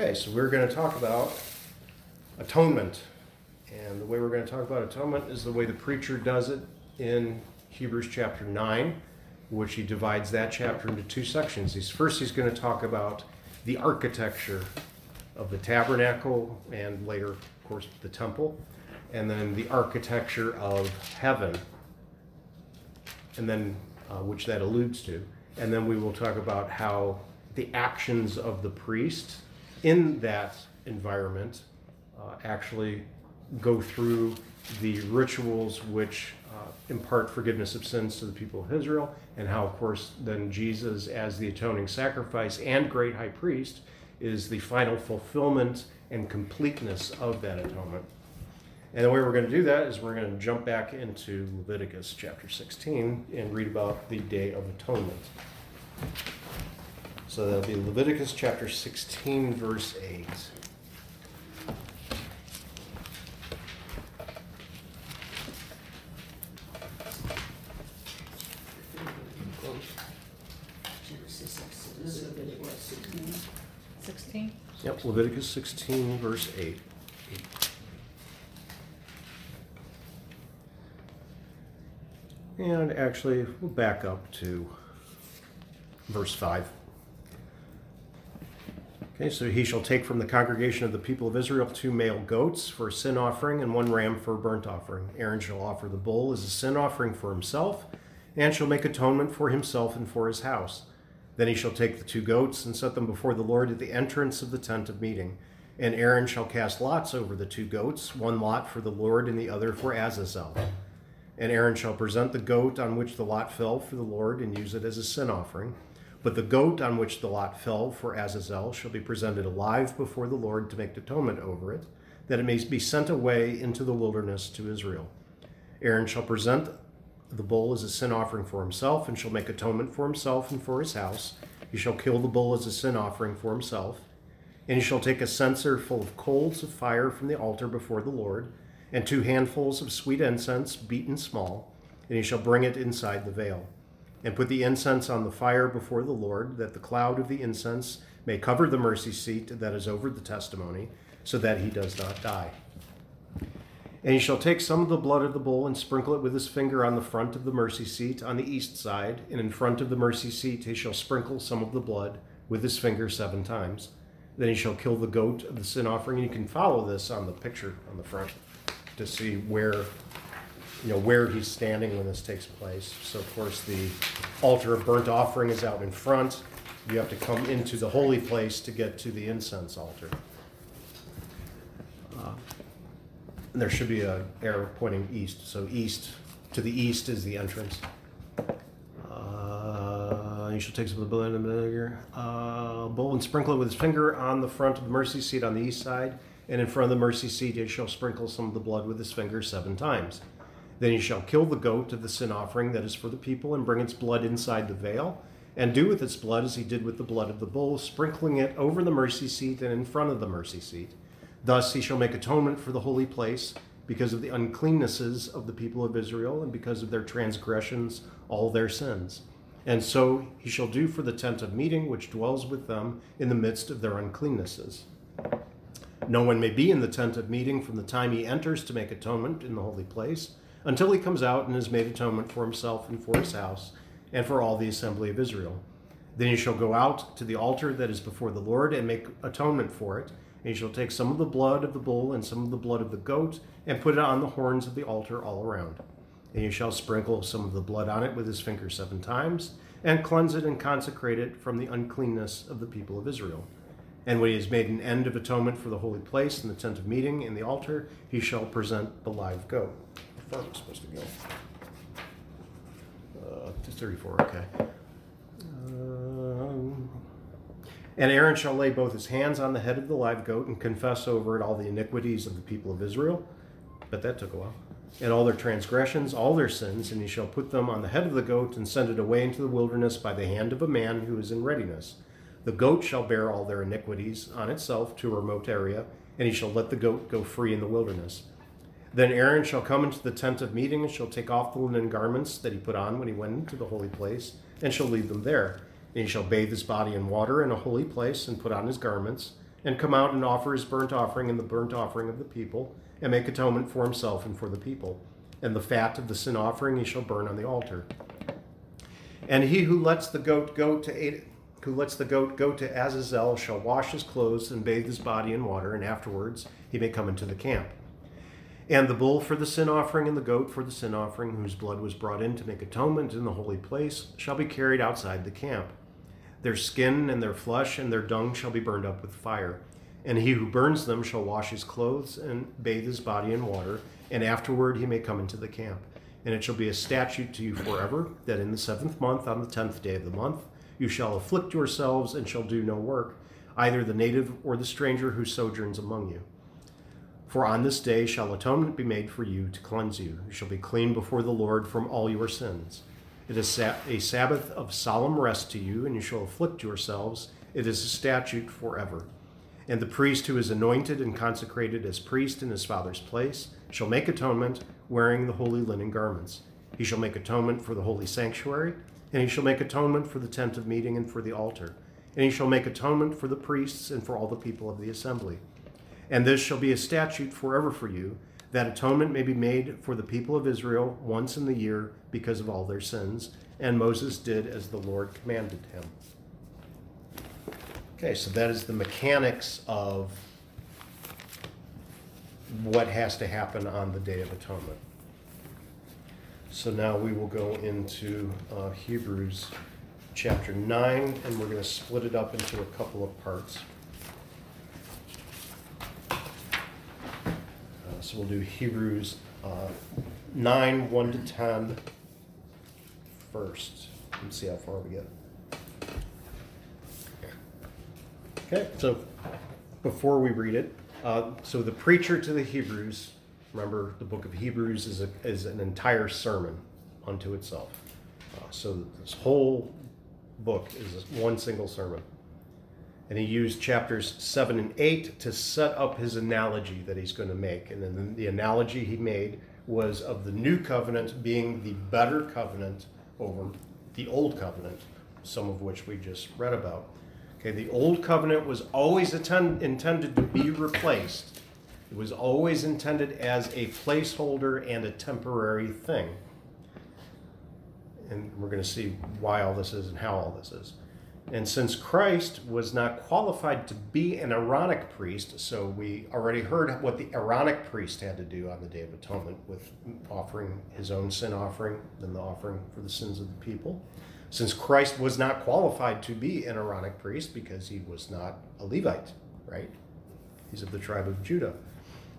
Okay, so we're going to talk about atonement. And the way we're going to talk about atonement is the way the preacher does it in Hebrews chapter 9, which he divides that chapter into two sections. He's, first, he's going to talk about the architecture of the tabernacle and later, of course, the temple, and then the architecture of heaven, and then uh, which that alludes to. And then we will talk about how the actions of the priest in that environment uh, actually go through the rituals which uh, impart forgiveness of sins to the people of Israel, and how, of course, then Jesus, as the atoning sacrifice and great high priest, is the final fulfillment and completeness of that atonement. And the way we're going to do that is we're going to jump back into Leviticus chapter 16 and read about the Day of Atonement. So that'll be Leviticus chapter 16, verse 8. Sixteen? Yep, Leviticus 16, verse 8. And actually, we'll back up to verse 5. Okay, so he shall take from the congregation of the people of Israel two male goats for a sin offering and one ram for a burnt offering. Aaron shall offer the bull as a sin offering for himself, and shall make atonement for himself and for his house. Then he shall take the two goats and set them before the Lord at the entrance of the tent of meeting. And Aaron shall cast lots over the two goats, one lot for the Lord and the other for Azazel. And Aaron shall present the goat on which the lot fell for the Lord and use it as a sin offering. But the goat on which the lot fell for Azazel shall be presented alive before the Lord to make atonement over it, that it may be sent away into the wilderness to Azazel. Aaron shall present the bull as a sin offering for himself, and shall make atonement for himself and for his house. He shall kill the bull as a sin offering for himself. And he shall take a censer full of coals of fire from the altar before the Lord, and two handfuls of sweet incense beaten small, and he shall bring it inside the veil and put the incense on the fire before the Lord, that the cloud of the incense may cover the mercy seat that is over the testimony, so that he does not die. And he shall take some of the blood of the bull and sprinkle it with his finger on the front of the mercy seat on the east side, and in front of the mercy seat he shall sprinkle some of the blood with his finger seven times. Then he shall kill the goat of the sin offering. And you can follow this on the picture on the front to see where you know where he's standing when this takes place. So of course the altar of burnt offering is out in front. You have to come into the holy place to get to the incense altar. Uh, and there should be a arrow pointing east. So east to the east is the entrance. Uh, you shall take some of the blood and vinegar, uh, bowl and sprinkle it with his finger on the front of the mercy seat on the east side, and in front of the mercy seat he shall sprinkle some of the blood with his finger seven times. Then you shall kill the goat of the sin offering that is for the people, and bring its blood inside the veil, and do with its blood as he did with the blood of the bull, sprinkling it over the mercy seat and in front of the mercy seat. Thus he shall make atonement for the holy place, because of the uncleannesses of the people of Israel, and because of their transgressions, all their sins. And so he shall do for the tent of meeting, which dwells with them in the midst of their uncleannesses. No one may be in the tent of meeting from the time he enters to make atonement in the holy place until he comes out and has made atonement for himself and for his house and for all the assembly of Israel. Then he shall go out to the altar that is before the Lord and make atonement for it. And he shall take some of the blood of the bull and some of the blood of the goat and put it on the horns of the altar all around. And he shall sprinkle some of the blood on it with his finger seven times and cleanse it and consecrate it from the uncleanness of the people of Israel. And when he has made an end of atonement for the holy place and the tent of meeting and the altar, he shall present the live goat thought it was supposed to go. Uh, 34, okay. Um, and Aaron shall lay both his hands on the head of the live goat and confess over it all the iniquities of the people of Israel. But that took a while. And all their transgressions, all their sins, and he shall put them on the head of the goat and send it away into the wilderness by the hand of a man who is in readiness. The goat shall bear all their iniquities on itself to a remote area, and he shall let the goat go free in the wilderness. Then Aaron shall come into the tent of meeting and shall take off the linen garments that he put on when he went into the holy place, and shall leave them there. And he shall bathe his body in water in a holy place, and put on his garments. and come out and offer his burnt offering and the burnt offering of the people, and make atonement for himself and for the people. And the fat of the sin offering he shall burn on the altar. And he who lets the goat go to who lets the goat go to Azazel shall wash his clothes and bathe his body in water, and afterwards he may come into the camp. And the bull for the sin offering and the goat for the sin offering, whose blood was brought in to make atonement in the holy place, shall be carried outside the camp. Their skin and their flesh and their dung shall be burned up with fire. And he who burns them shall wash his clothes and bathe his body in water, and afterward he may come into the camp. And it shall be a statute to you forever that in the seventh month, on the tenth day of the month, you shall afflict yourselves and shall do no work, either the native or the stranger who sojourns among you. For on this day shall atonement be made for you to cleanse you. You shall be clean before the Lord from all your sins. It is a Sabbath of solemn rest to you, and you shall afflict yourselves. It is a statute forever. And the priest who is anointed and consecrated as priest in his father's place shall make atonement, wearing the holy linen garments. He shall make atonement for the holy sanctuary, and he shall make atonement for the tent of meeting and for the altar. And he shall make atonement for the priests and for all the people of the assembly. And this shall be a statute forever for you, that atonement may be made for the people of Israel once in the year because of all their sins. And Moses did as the Lord commanded him. Okay, so that is the mechanics of what has to happen on the Day of Atonement. So now we will go into uh, Hebrews chapter 9, and we're going to split it up into a couple of parts. So we'll do Hebrews uh, 9, 1 to 10 first. Let's see how far we get. Okay, so before we read it, uh, so the preacher to the Hebrews, remember the book of Hebrews is, a, is an entire sermon unto itself. Uh, so this whole book is one single sermon. And he used chapters 7 and 8 to set up his analogy that he's going to make. And then the analogy he made was of the new covenant being the better covenant over the old covenant, some of which we just read about. Okay, the old covenant was always attend, intended to be replaced. It was always intended as a placeholder and a temporary thing. And we're going to see why all this is and how all this is. And since Christ was not qualified to be an Aaronic priest, so we already heard what the Aaronic priest had to do on the Day of Atonement with offering his own sin offering, then the offering for the sins of the people since Christ was not qualified to be an Aaronic priest because he was not a Levite, right? He's of the tribe of Judah.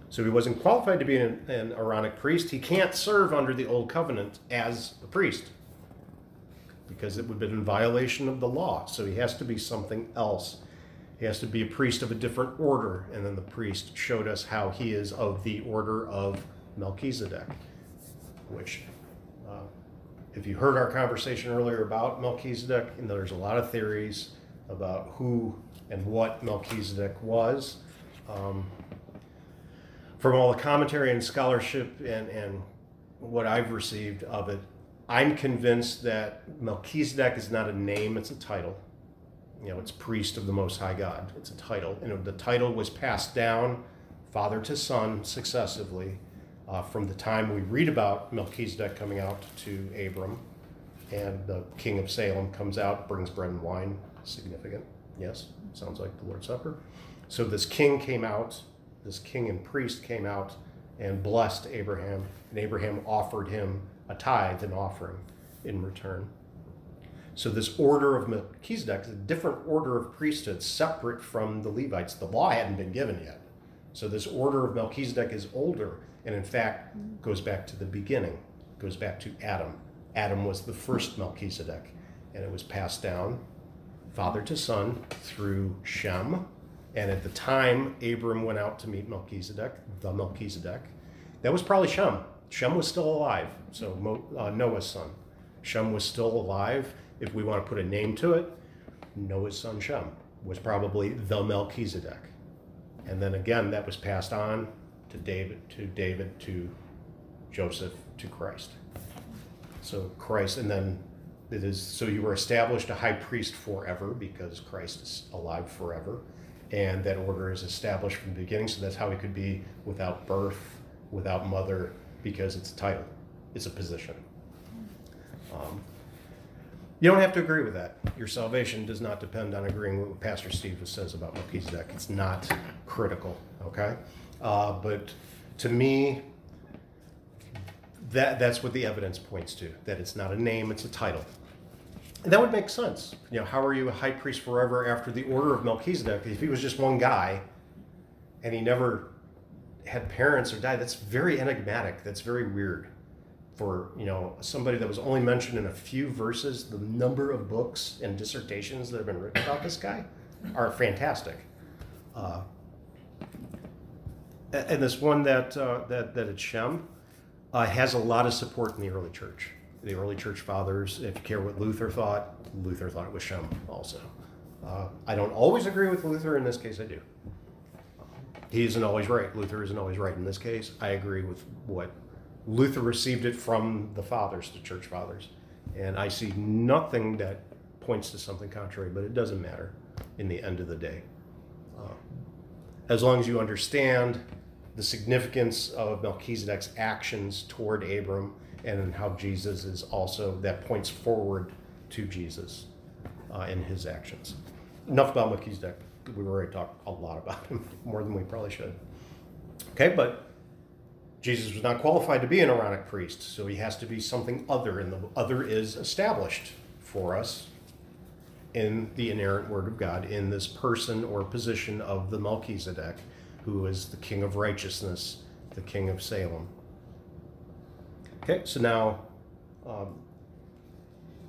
So he wasn't qualified to be an, an Aaronic priest. He can't serve under the old covenant as a priest because it would have been in violation of the law. So he has to be something else. He has to be a priest of a different order. And then the priest showed us how he is of the order of Melchizedek, which if you heard our conversation earlier about Melchizedek, and there's a lot of theories about who and what Melchizedek was. Um, from all the commentary and scholarship and, and what I've received of it, I'm convinced that Melchizedek is not a name, it's a title. You know, it's priest of the Most High God. It's a title. And the title was passed down father to son successively uh, from the time we read about Melchizedek coming out to Abram, and the king of Salem comes out, brings bread and wine, significant. Yes, sounds like the Lord's Supper. So this king came out, this king and priest came out and blessed Abraham, and Abraham offered him a tithe, an offering in return. So this order of Melchizedek is a different order of priesthood, separate from the Levites. The law hadn't been given yet. So this order of Melchizedek is older and in fact goes back to the beginning, goes back to Adam. Adam was the first Melchizedek, and it was passed down father to son through Shem. And at the time Abram went out to meet Melchizedek, the Melchizedek, that was probably Shem. Shem was still alive, so Mo, uh, Noah's son. Shem was still alive. If we want to put a name to it, Noah's son Shem was probably the Melchizedek. And then again, that was passed on to David, to David, to Joseph, to Christ. So Christ, and then it is so you were established a high priest forever because Christ is alive forever. and that order is established from the beginning. So that's how he could be without birth, without mother, because it's a title, it's a position. Um, you don't have to agree with that. Your salvation does not depend on agreeing with what Pastor Steve says about Melchizedek. It's not critical, okay? Uh, but to me, that that's what the evidence points to. That it's not a name; it's a title. And that would make sense. You know, how are you a high priest forever after the order of Melchizedek? If he was just one guy, and he never had parents or died, that's very enigmatic. That's very weird for you know somebody that was only mentioned in a few verses. The number of books and dissertations that have been written about this guy are fantastic. Uh, and this one that uh, that that it's Shem uh, has a lot of support in the early church. The early church fathers, if you care what Luther thought, Luther thought it was Shem also. Uh, I don't always agree with Luther. In this case, I do. He isn't always right. Luther isn't always right. In this case, I agree with what Luther received it from the fathers, the church fathers. And I see nothing that points to something contrary, but it doesn't matter in the end of the day. Uh, as long as you understand the significance of Melchizedek's actions toward Abram and how Jesus is also, that points forward to Jesus uh, in his actions. Enough about Melchizedek. We've already talked a lot about him, more than we probably should. Okay, but Jesus was not qualified to be an Aaronic priest, so he has to be something other, and the other is established for us in the inerrant Word of God, in this person or position of the Melchizedek, who is the King of righteousness, the King of Salem. Okay, so now um,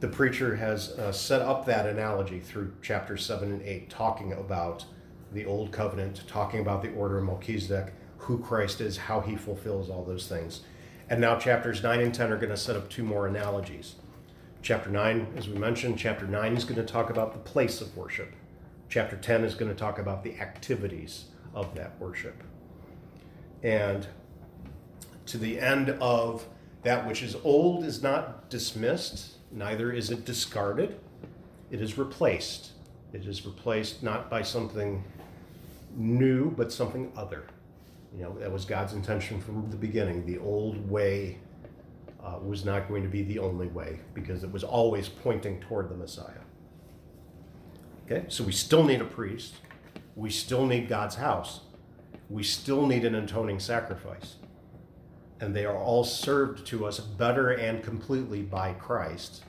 the preacher has uh, set up that analogy through chapter 7 and 8, talking about the Old Covenant, talking about the order of Melchizedek who Christ is, how he fulfills all those things. And now chapters 9 and 10 are going to set up two more analogies. Chapter 9, as we mentioned, chapter 9 is going to talk about the place of worship. Chapter 10 is going to talk about the activities of that worship. And to the end of that which is old is not dismissed, neither is it discarded. It is replaced. It is replaced not by something new, but something other. You know, that was God's intention from the beginning. The old way uh, was not going to be the only way because it was always pointing toward the Messiah. Okay, so we still need a priest. We still need God's house. We still need an atoning sacrifice. And they are all served to us better and completely by Christ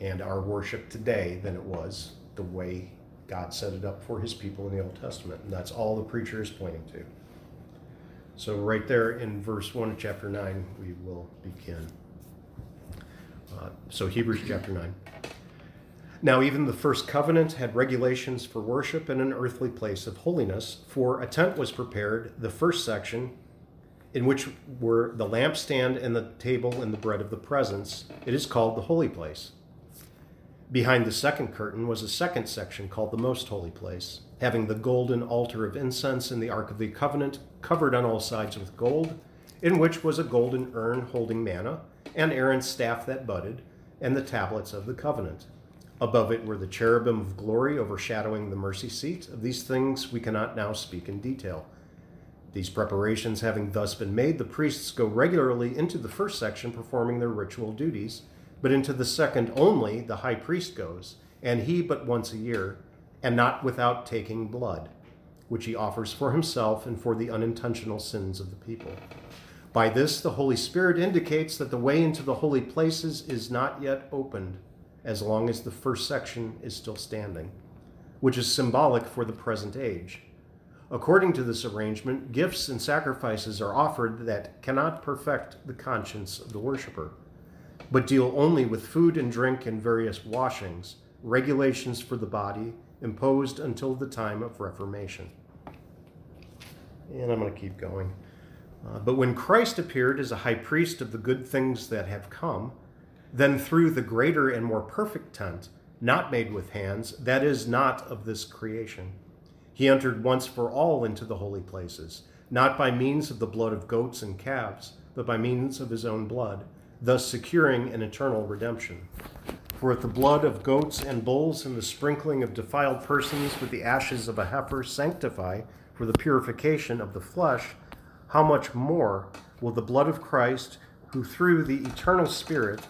and our worship today than it was the way God set it up for his people in the Old Testament. And that's all the preacher is pointing to. So, right there in verse 1 of chapter 9, we will begin. Uh, so, Hebrews chapter 9. Now, even the first covenant had regulations for worship in an earthly place of holiness, for a tent was prepared, the first section, in which were the lampstand and the table and the bread of the presence. It is called the holy place. Behind the second curtain was a second section called the most holy place having the golden altar of incense and the Ark of the Covenant covered on all sides with gold, in which was a golden urn holding manna, and Aaron's staff that budded, and the tablets of the covenant. Above it were the cherubim of glory overshadowing the mercy seat. Of these things we cannot now speak in detail. These preparations having thus been made, the priests go regularly into the first section performing their ritual duties, but into the second only the high priest goes, and he but once a year and not without taking blood, which he offers for himself and for the unintentional sins of the people. By this, the Holy Spirit indicates that the way into the holy places is not yet opened, as long as the first section is still standing, which is symbolic for the present age. According to this arrangement, gifts and sacrifices are offered that cannot perfect the conscience of the worshiper, but deal only with food and drink and various washings, regulations for the body, imposed until the time of Reformation. And I'm going to keep going. Uh, but when Christ appeared as a high priest of the good things that have come, then through the greater and more perfect tent, not made with hands, that is not of this creation, he entered once for all into the holy places, not by means of the blood of goats and calves, but by means of his own blood, thus securing an eternal redemption. For if the blood of goats and bulls and the sprinkling of defiled persons with the ashes of a heifer sanctify for the purification of the flesh, how much more will the blood of Christ, who through the eternal Spirit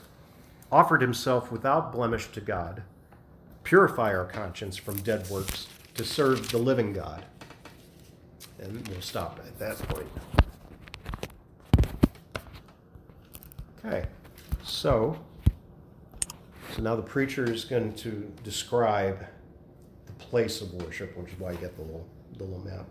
offered himself without blemish to God, purify our conscience from dead works to serve the living God? And we'll stop at that point. Okay, so so now the preacher is going to describe the place of worship, which is why I get the little, the little map.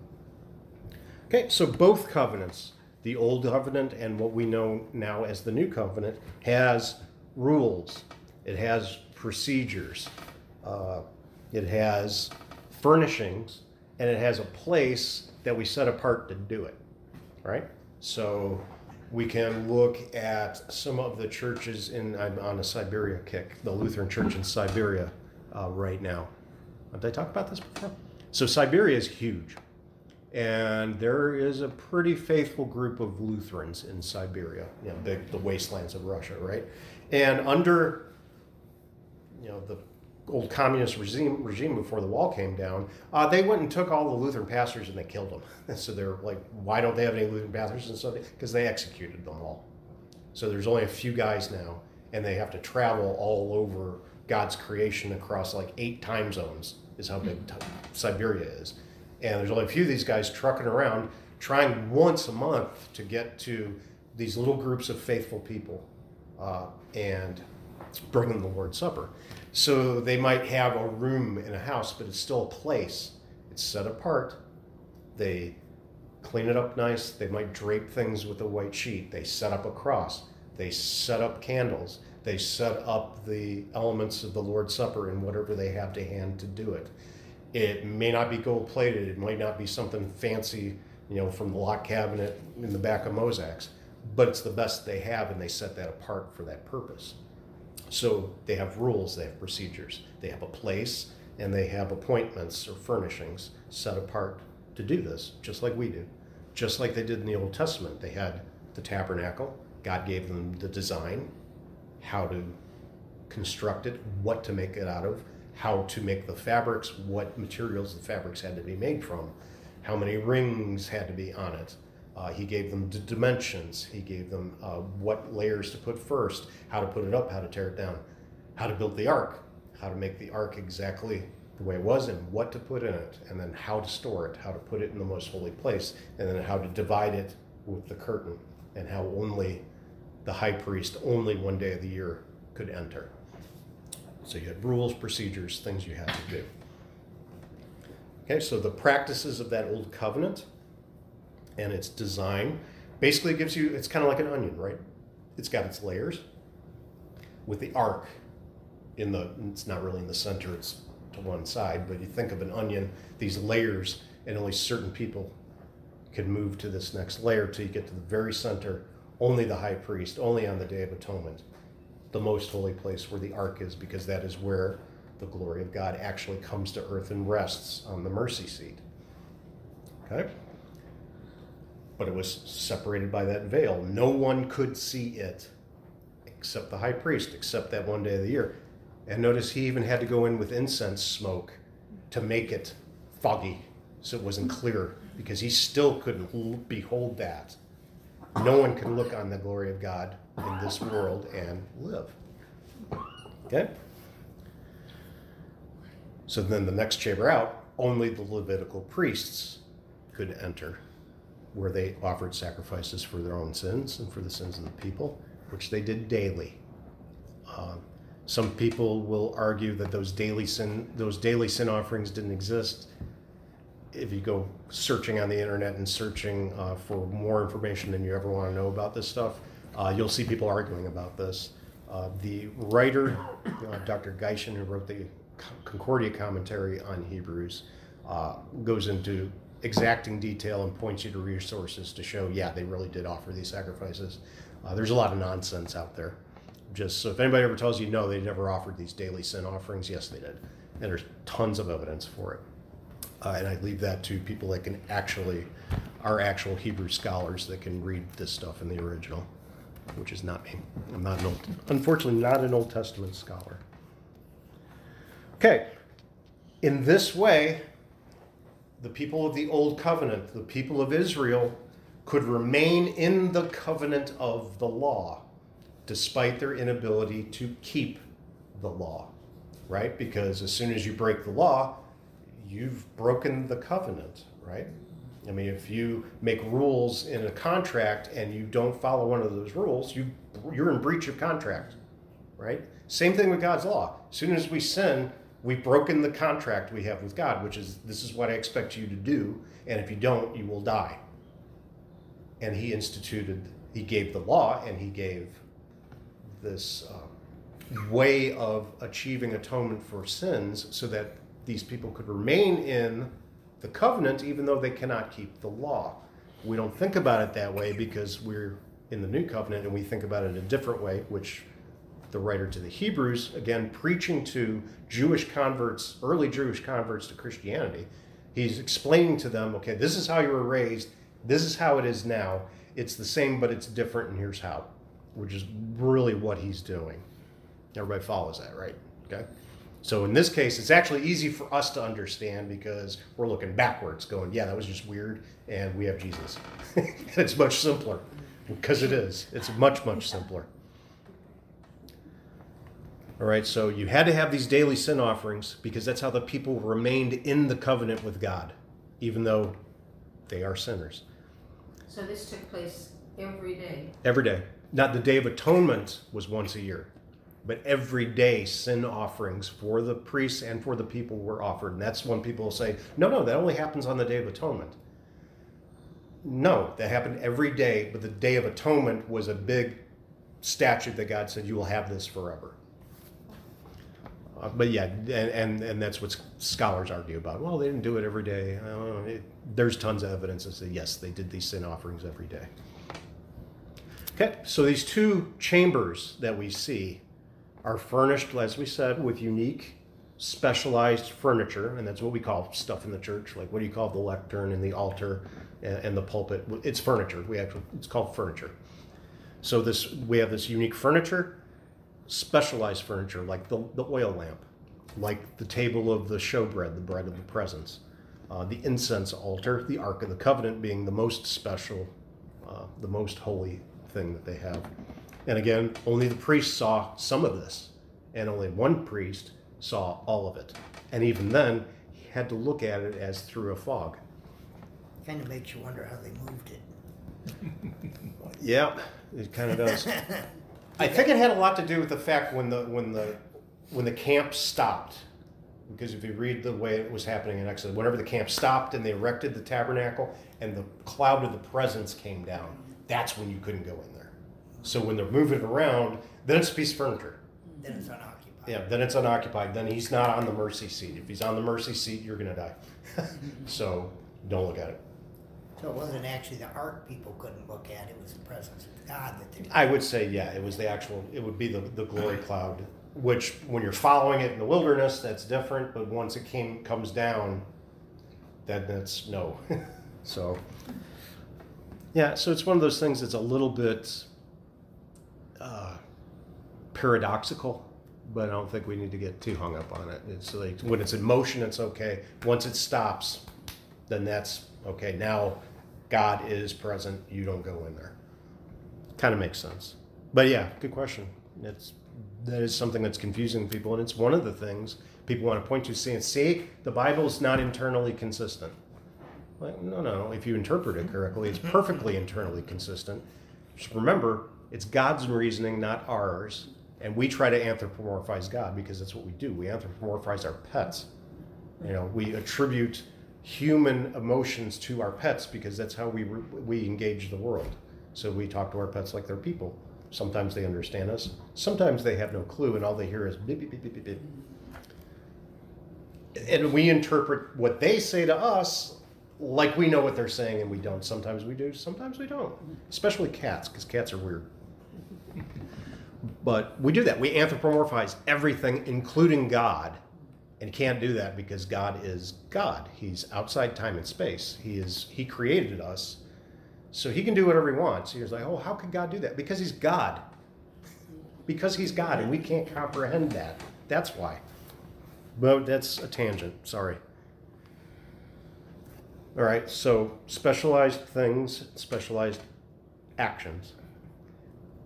Okay, so both covenants, the old covenant and what we know now as the new covenant, has rules. It has procedures. Uh, it has furnishings, and it has a place that we set apart to do it. Right? So we can look at some of the churches in, I'm on a Siberia kick, the Lutheran Church in Siberia uh, right now. Did I talk about this before? So Siberia is huge. And there is a pretty faithful group of Lutherans in Siberia, you know, the, the wastelands of Russia, right? And under, you know, the old communist regime, regime before the wall came down, uh, they went and took all the Lutheran pastors and they killed them. And so they're like, why don't they have any Lutheran pastors? And so because they, executed them all. So there's only a few guys now, and they have to travel all over God's creation across like eight time zones. Is how big Siberia is, and there's only a few of these guys trucking around, trying once a month to get to these little groups of faithful people, uh, and bring them the Lord's Supper. So they might have a room in a house, but it's still a place. It's set apart. They clean it up nice. They might drape things with a white sheet. They set up a cross. They set up candles. They set up the elements of the Lord's Supper and whatever they have to hand to do it. It may not be gold plated. It might not be something fancy, you know, from the lock cabinet in the back of Mozak's, but it's the best they have, and they set that apart for that purpose. So they have rules, they have procedures, they have a place, and they have appointments or furnishings set apart to do this, just like we do. Just like they did in the Old Testament. They had the tabernacle, God gave them the design, how to construct it, what to make it out of, how to make the fabrics, what materials the fabrics had to be made from, how many rings had to be on it, uh, he gave them the dimensions. He gave them uh, what layers to put first, how to put it up, how to tear it down, how to build the ark, how to make the ark exactly the way it was, and what to put in it, and then how to store it, how to put it in the most holy place, and then how to divide it with the curtain, and how only the high priest, only one day of the year, could enter. So you had rules, procedures, things you had to do. Okay, so the practices of that old covenant and its design basically gives you it's kind of like an onion right? It's got its layers with the ark in the it's not really in the center it's to one side but you think of an onion these layers and only certain people can move to this next layer till you get to the very center. Only the high priest only on the day of atonement the most holy place where the ark is because that is where the glory of god actually comes to earth and rests on the mercy seat. Okay but it was separated by that veil. No one could see it except the high priest, except that one day of the year. And notice he even had to go in with incense smoke to make it foggy so it wasn't clear because he still couldn't behold that. No one can look on the glory of God in this world and live. Okay? So then the next chamber out, only the Levitical priests could enter where they offered sacrifices for their own sins and for the sins of the people, which they did daily. Uh, some people will argue that those daily sin those daily sin offerings didn't exist. If you go searching on the internet and searching uh, for more information than you ever want to know about this stuff, uh, you'll see people arguing about this. Uh, the writer, uh, Dr. Geishen, who wrote the Concordia commentary on Hebrews, uh, goes into exacting detail and points you to resources to show, yeah, they really did offer these sacrifices. Uh, there's a lot of nonsense out there. Just so if anybody ever tells you no, they never offered these daily sin offerings, yes, they did. And there's tons of evidence for it. Uh, and I leave that to people that can actually, are actual Hebrew scholars that can read this stuff in the original, which is not me. I'm not an old, unfortunately, not an Old Testament scholar. Okay, in this way, the people of the Old Covenant, the people of Israel, could remain in the covenant of the law despite their inability to keep the law, right? Because as soon as you break the law, you've broken the covenant, right? I mean, if you make rules in a contract and you don't follow one of those rules, you you're in breach of contract, right? Same thing with God's law. As soon as we sin, we've broken the contract we have with God, which is this is what I expect you to do, and if you don't, you will die. And He instituted, He gave the law, and He gave this um, way of achieving atonement for sins, so that these people could remain in the covenant even though they cannot keep the law. We don't think about it that way because we're in the new covenant and we think about it a different way, which the writer to the Hebrews, again, preaching to Jewish converts, early Jewish converts to Christianity, he's explaining to them, okay, this is how you were raised, this is how it is now. It's the same, but it's different, and here's how, which is really what he's doing. Everybody follows that, right? Okay. So in this case, it's actually easy for us to understand because we're looking backwards, going, yeah, that was just weird, and we have Jesus. it's much simpler because it is. It's much, much simpler. All right, so you had to have these daily sin offerings because that's how the people remained in the covenant with God, even though they are sinners. So this took place every day? Every day. Not the Day of Atonement was once a year but every day sin offerings for the priests and for the people were offered. And that's when people will say, no, no, that only happens on the Day of Atonement. No, that happened every day, but the Day of Atonement was a big statute that God said, you will have this forever. Uh, but yeah, and, and, and that's what scholars argue about. Well, they didn't do it every day. Uh, it, there's tons of evidence that say yes, they did these sin offerings every day. Okay, so these two chambers that we see are furnished, as we said, with unique, specialized furniture, and that's what we call stuff in the church. Like what do you call the lectern and the altar and, and the pulpit? It's furniture. We actually it's called furniture. So this we have this unique furniture, specialized furniture like the, the oil lamp, like the table of the showbread, the bread of the presence, uh, the incense altar, the Ark of the Covenant being the most special, uh, the most holy thing that they have. And again, only the priest saw some of this, and only one priest saw all of it. And even then, he had to look at it as through a fog. Kind of makes you wonder how they moved it. yeah, it kind of does. I think it had a lot to do with the fact when the when the when the camp stopped. Because if you read the way it was happening in Exodus, whenever the camp stopped and they erected the tabernacle and the cloud of the presence came down, that's when you couldn't go in there. So when they're moving around, then it's a piece of furniture. Then it's unoccupied. Yeah, then it's unoccupied. Then he's not on the mercy seat. If he's on the mercy seat, you're going to die. so don't look at it. So it wasn't actually the ark people couldn't look at, it was the presence of God that they. I would say, yeah, it was the actual, it would be the, the glory cloud, which when you're following it in the wilderness, that's different. But once it came comes down, then that's no. so, yeah, so it's one of those things that's a little bit uh, paradoxical, but I don't think we need to get too hung up on it. It's like when it's in motion, it's okay. Once it stops, then that's okay. Now God is present. You don't go in there. Kind of makes sense. But yeah, good question. It's that is something that's confusing people, and it's one of the things people want to point to, saying, "See, the Bible is not internally consistent." Like, no, no. If you interpret it correctly, it's perfectly internally consistent. Just remember, it's God's reasoning, not ours. And we try to anthropomorphize God because that's what we do. We anthropomorphize our pets. You know, we attribute human emotions to our pets because that's how we we engage the world. So we talk to our pets like they're people. Sometimes they understand us. Sometimes they have no clue, and all they hear is beep beep beep beep beep. And we interpret what they say to us like we know what they're saying, and we don't. Sometimes we do. Sometimes we don't. Especially cats, because cats are weird. But we do that. We anthropomorphize everything, including God. And can't do that because God is God. He's outside time and space. He is He created us. So he can do whatever he wants. He's like, oh, how could God do that? Because he's God. Because he's God, and we can't comprehend that. That's why. But that's a tangent. Sorry. All right. So specialized things, specialized actions,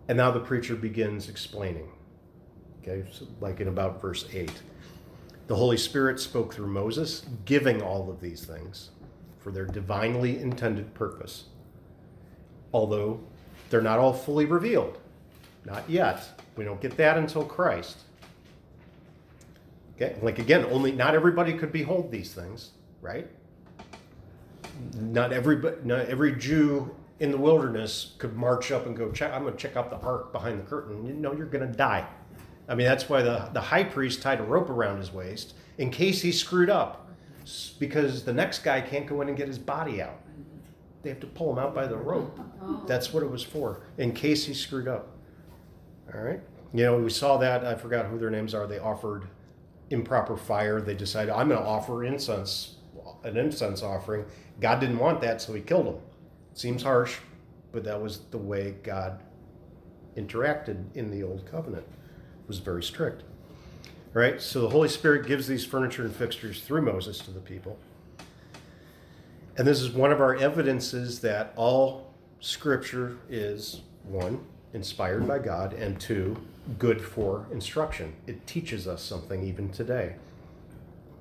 and now the preacher begins explaining. Okay, so like in about verse eight, the Holy Spirit spoke through Moses, giving all of these things for their divinely intended purpose. Although they're not all fully revealed. Not yet. We don't get that until Christ. Okay, like again, only not everybody could behold these things, right? Not every not every Jew in the wilderness could march up and go check. I'm going to check out the ark behind the curtain. You know, you're going to die. I mean, that's why the the high priest tied a rope around his waist in case he screwed up, because the next guy can't go in and get his body out. They have to pull him out by the rope. Oh. That's what it was for, in case he screwed up. All right. You know, we saw that. I forgot who their names are. They offered improper fire. They decided, I'm going to offer incense, an incense offering. God didn't want that, so he killed them. Seems harsh, but that was the way God interacted in the Old Covenant. It was very strict. All right. So the Holy Spirit gives these furniture and fixtures through Moses to the people. And this is one of our evidences that all scripture is one, inspired by God, and two, good for instruction. It teaches us something even today.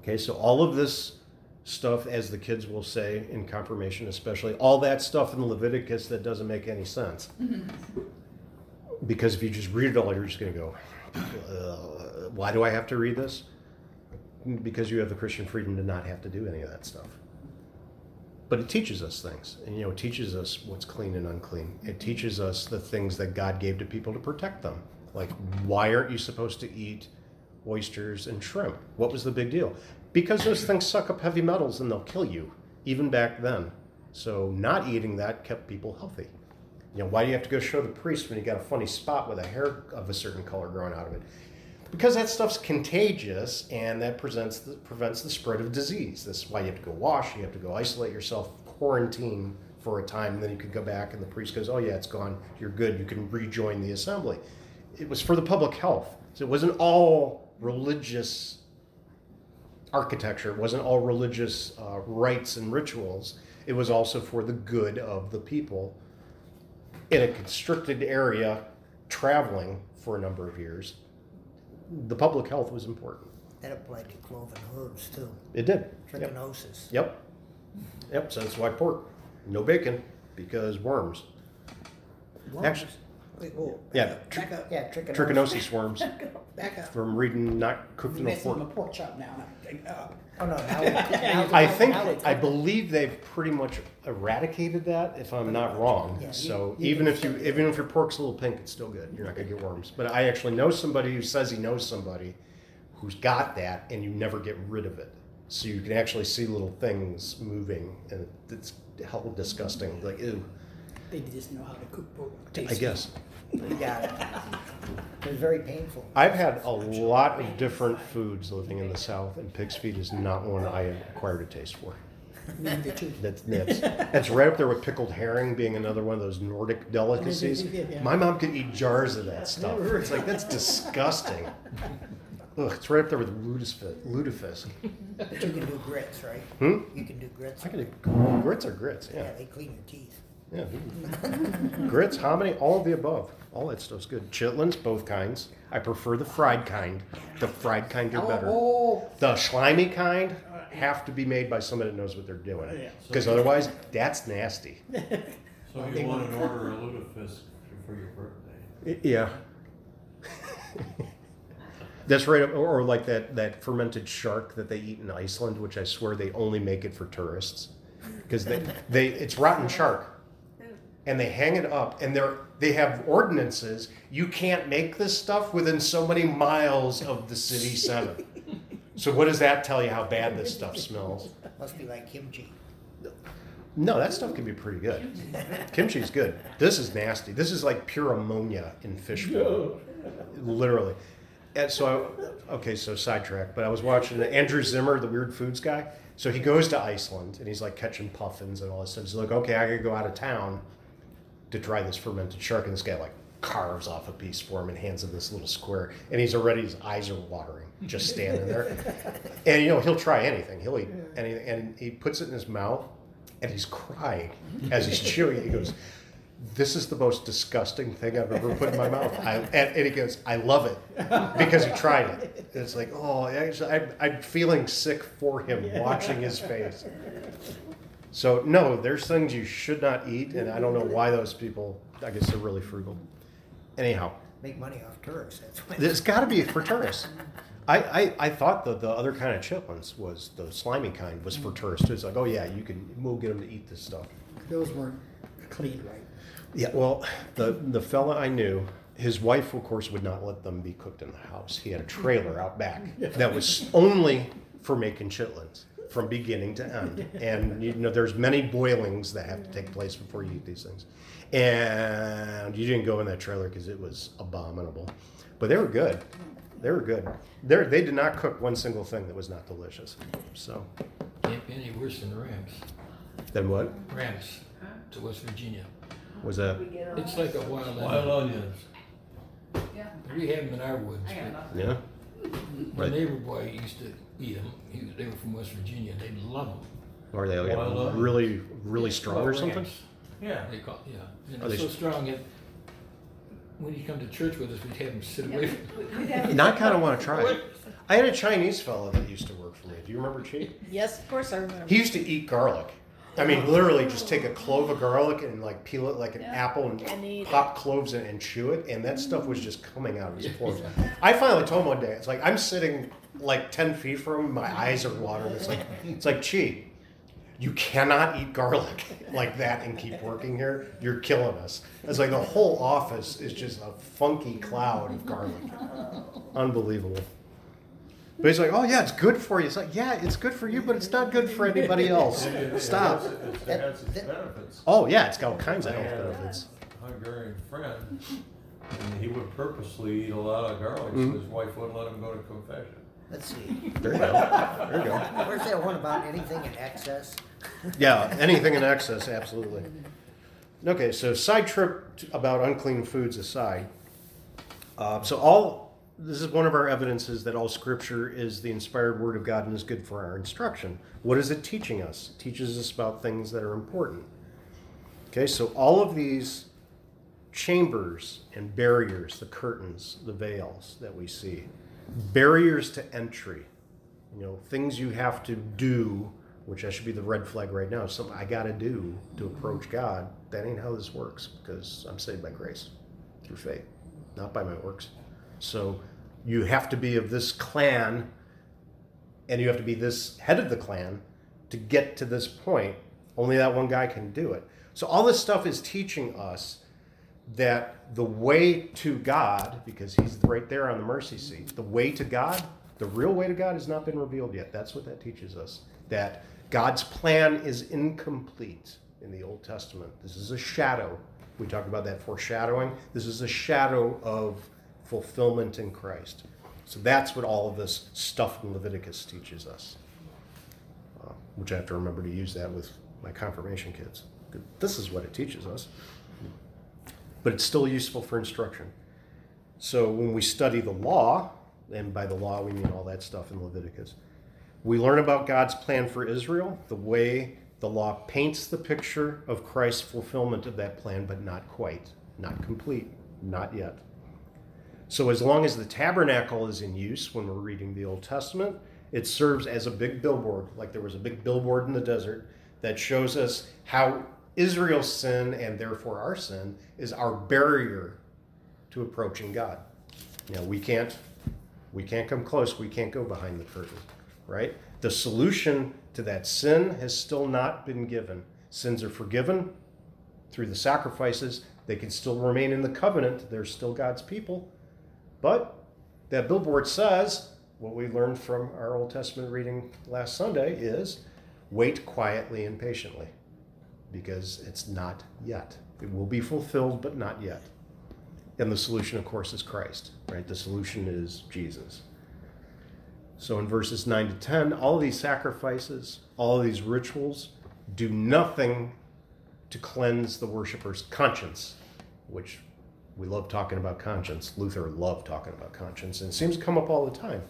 Okay, so all of this stuff, as the kids will say in confirmation, especially, all that stuff in Leviticus that doesn't make any sense. Because if you just read it all, you're just going to go, uh, why do I have to read this? Because you have the Christian freedom to not have to do any of that stuff but it teaches us things. And you know it teaches us what's clean and unclean. It teaches us the things that god gave to people to protect them. Like why aren't you supposed to eat oysters and shrimp? What was the big deal? Because those things suck up heavy metals and they'll kill you even back then. So not eating that kept people healthy. You know why do you have to go show the priest when you got a funny spot with a hair of a certain color growing out of it because that stuff's contagious and that presents the, prevents the spread of disease. This is why you have to go wash, you have to go isolate yourself, quarantine for a time, and then you can go back and the priest goes, "Oh yeah, it's gone. You're good. You can rejoin the assembly." It was for the public health. So it wasn't all religious architecture. It wasn't all religious uh, rites and rituals. It was also for the good of the people in a constricted area, traveling for a number of years the public health was important. That applied to cloven hooves too. It did. Trichinosis. Yep. Yep. So that's why pork, no bacon, because worms. Worms. Actually- Wait, whoa. Yeah, up. tr- Back up. Yeah, trichinosis. Trichinosis worms Back up. from reading not cooked in a pork. pork chop now. Now, uh, Oh no, now, now I think we- I believe they've pretty much eradicated that, if I'm not wrong. Yeah, So you even if you still- even if your pork's a little pink, it's still good. You're not gonna get worms. But I actually know somebody who says he knows somebody who's got that, and you never get rid of it. So you can actually see little things moving, and it's hell disgusting. Like ew. They just know how to cook pork. I guess. You got it. It was very painful. I've had a lot of different foods living in the South, and pig's feet is not one I acquired a taste for. Me neither, too. That's that's, that's right up there with pickled herring being another one of those Nordic delicacies. Yeah. My mom could eat jars of that stuff. It's like that's disgusting. Ugh, it's right up there with lutefisk. lutefisk. But you can do grits, right? Hmm? You can do grits. I could eat grits are grits. Yeah, Yeah, they clean your teeth. Yeah. grits, hominy, all of the above. All that stuff's good. Chitlins, both kinds. I prefer the fried kind. The fried kind are oh, better. Oh, The slimy kind have to be made by somebody that knows what they're doing. Yeah. Because otherwise, that's nasty. So you want to order a lutefisk for your birthday? Yeah. That's right, or, or like that, that fermented shark that they eat in Iceland, which I swear they only make it for tourists, because they, they it's rotten shark, and they hang it up, and they're they have ordinances. You can't make this stuff within so many miles of the city center. So what does that tell you how bad this stuff smells? Must be like kimchi. No, that stuff can be pretty good. Kimchi's good. This is nasty. This is like pure ammonia in fish form. Literally. And so, I, okay, so sidetrack, but I was watching Andrew Zimmern, the weird foods guy. So he goes to Iceland and he's like catching puffins and all this stuff. He's like, okay, I gotta go out of town to try this fermented shark. And this guy like carves off a piece for him and hands him this little square. And he's already, his eyes are watering, just standing there. And you know, he'll try anything. He'll eat anything. And he puts it in his mouth and he's crying as he's chewing. He goes, This is the most disgusting thing I've ever put in my mouth. I, and, and he goes, I love it because he tried it. And it's like, oh, actually, I'm, I'm feeling sick for him watching his face. So, no, there's things you should not eat. And I don't know why those people, I guess they're really frugal. Anyhow, Make money off tourists, that's why. it's got to be for tourists. I, I, I thought that the other kind of chitlins was the slimy kind was for tourists. It's like, oh yeah, you can we'll get them to eat this stuff. Those weren't clean, right. Yeah, well, the the fella I knew, his wife of course would not let them be cooked in the house. He had a trailer out back that was only for making chitlins from beginning to end. And you know, there's many boilings that have to take place before you eat these things. And you didn't go in that trailer because it was abominable, but they were good. They were good. They they did not cook one single thing that was not delicious. So Can't be any worse than the Ramps. then what Ramps to West Virginia. was that? It's like a wild Wild onions. Yeah. We have them in our woods. I but. Yeah, My Right. neighbor boy used to eat them. He, they were from West Virginia. They love them. are they like, Wild onions. really really strong or something? Ramps. Yeah. They call yeah. And Are they're they so s- strong that when you come to church with us, we'd have them sit away from And I kind of want to try it. I had a Chinese fellow that used to work for me. Do you remember Chi? Yes, of course I remember. He used to eat garlic. I mean, oh. literally just take a clove of garlic and like peel it like an Yeah. apple and And eat pop cloves in and chew it, and that stuff was just coming out of his pores. I finally told him one day, it's like I'm sitting like ten feet from him, my eyes are watering. It's like it's like Chi, you cannot eat garlic like that and keep working here. You're killing us. It's like the whole office is just a funky cloud of garlic. Unbelievable. But he's like, oh yeah, it's good for you. It's like, yeah, it's good for you, but it's not good for anybody else. Stop. has- It it has its benefits. Oh yeah, it's got all kinds of health had a benefits. Hungarian friend, and he would purposely eat a lot of garlic, Mm-hmm. so his wife wouldn't let him go to confession. Let's see, There you go. There you go. where's that one about anything in excess? Yeah, anything in excess, absolutely. Okay, so side trip about unclean foods aside. Uh, so all this is one of our evidences that all Scripture is the inspired Word of God and is good for our instruction. What is it teaching us? It teaches us about things that are important. Okay, so all of these chambers and barriers, the curtains, the veils that we see, barriers to entry, you know, things you have to do, which that should be the red flag right now. Something I got to do to approach God. That ain't how this works because I'm saved by grace through faith, not by my works. So you have to be of this clan and you have to be this head of the clan to get to this point. Only that one guy can do it. So all this stuff is teaching us that the way to God, because he's right there on the mercy seat, the way to God, the real way to God has not been revealed yet. That's what that teaches us. That God's plan is incomplete in the Old Testament. This is a shadow. We talked about that foreshadowing. This is a shadow of fulfillment in Christ. So that's what all of this stuff in Leviticus teaches us. Uh, which I have to remember to use that with my confirmation kids. This is what it teaches us but it's still useful for instruction. So when we study the law, and by the law we mean all that stuff in Leviticus, we learn about God's plan for Israel, the way the law paints the picture of Christ's fulfillment of that plan, but not quite, not complete, not yet. So as long as the tabernacle is in use when we're reading the Old Testament, it serves as a big billboard, like there was a big billboard in the desert that shows us how Israel's sin and therefore our sin is our barrier to approaching God. You know, we can't we can't come close, we can't go behind the curtain, right? The solution to that sin has still not been given. Sins are forgiven through the sacrifices. They can still remain in the covenant. They're still God's people. But that billboard says what we learned from our Old Testament reading last Sunday is wait quietly and patiently because it's not yet. It will be fulfilled, but not yet. And the solution, of course, is Christ, right? The solution is Jesus. So in verses 9 to 10, all of these sacrifices, all of these rituals do nothing to cleanse the worshiper's conscience, which We love talking about conscience. Luther loved talking about conscience, and it seems to come up all the time